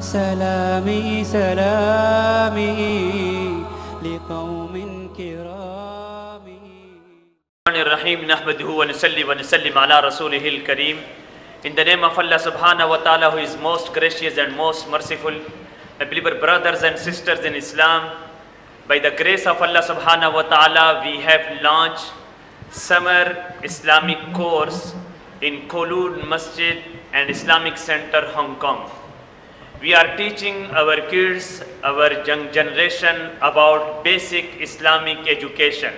سلامي سلامي لقوم كرام الرحمن الرحيم نحمده ونصلي ونسلم على رسوله الكريم In the name of Allah subhanahu wa ta'ala who is most gracious and most merciful, my believer brothers and sisters in Islam, by the grace of Allah subhanahu wa ta'ala we have launched summer Islamic course in Kowloon Masjid and Islamic Center, Hong Kong. We are teaching our kids, our young generation about basic Islamic education,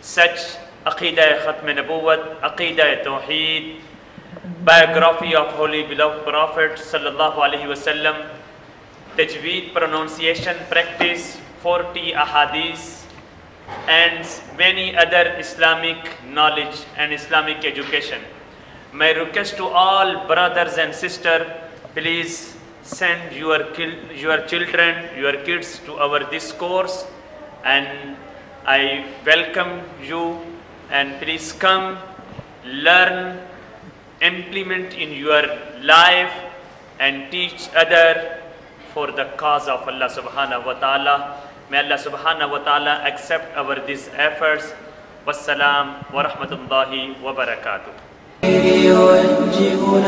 such Aqidah Khatm Nabuwat, Aqidah Tawheed, biography of Holy Beloved Prophet Sallallahu Alaihi Wasallam, Tajweed pronunciation practice, 40 ahadith, and many other Islamic knowledge and Islamic education. My request to all brothers and sisters, please send your, your children, your kids to our this course and I welcome you and please come, learn, implement in your life and teach other for the cause of Allah subhanahu wa ta'ala. May Allah subhanahu wa ta'ala accept our these efforts. Wassalam wa rahmatullahi wa barakatuh. Oh,